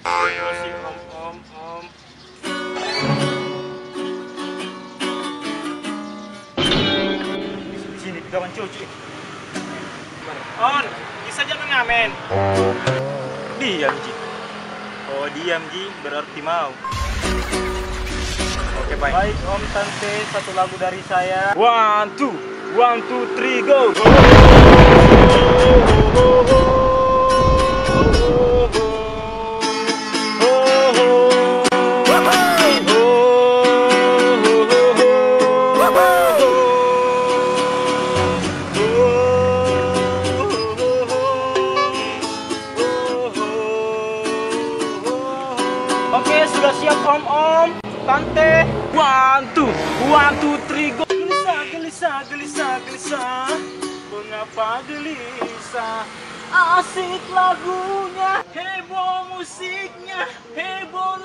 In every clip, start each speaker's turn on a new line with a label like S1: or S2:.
S1: Masih om om om. Sini pegangan cuci. On, bisa jangan ngamen. Diam Ji. Oh diam Ji, berarti mau. Oke baik. Baik Om Tante, satu lagu dari saya. One two, one two three go. Oh, oh, oh, oh, oh. Sudah siap om om, tante. One two, one. Gelisah, gelisah, gelisah, gelisah. Mengapa gelisah? Asik lagunya, heboh musiknya, heboh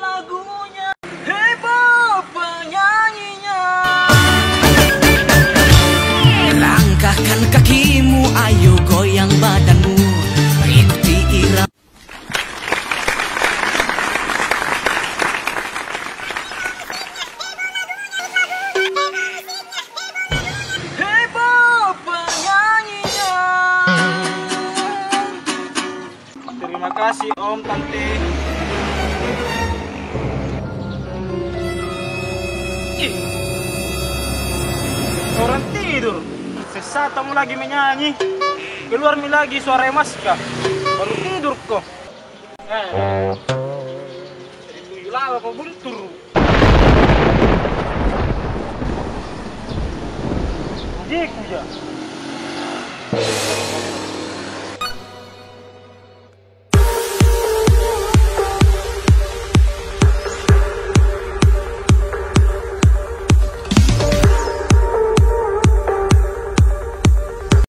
S1: kasih Om Tante. Ih. Orang tidur. Sesat kamu lagi menyanyi. Keluar mi lagi suara emas kah? Baru tidur kok. Eh. Kau buntur. Jik ya.